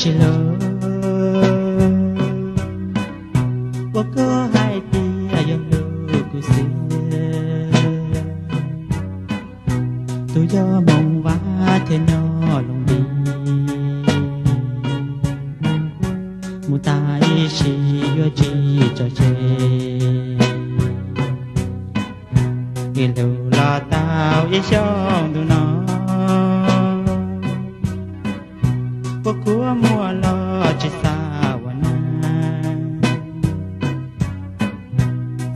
shi lo wo ko hai ti ayo lo ku se tu yo mong va thế nhỏ lòng đi. Mu tai shi yo chi cho che Ilu la tao ý xiong du nó.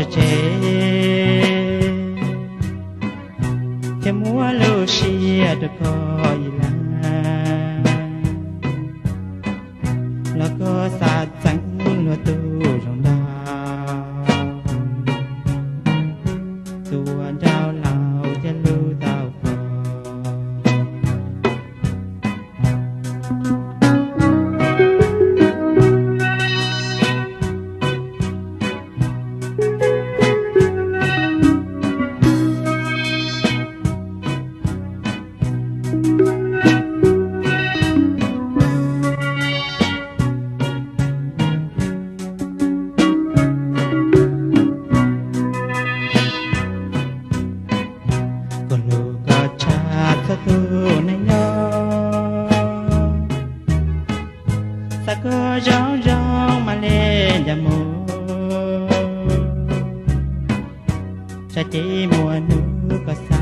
yu cho chế thế mua lu xia được coi là แล้วก็สาดสังนัวตูรอง सकू नैया सकू जाओ जाओ मले जमो सचे मोनु कसा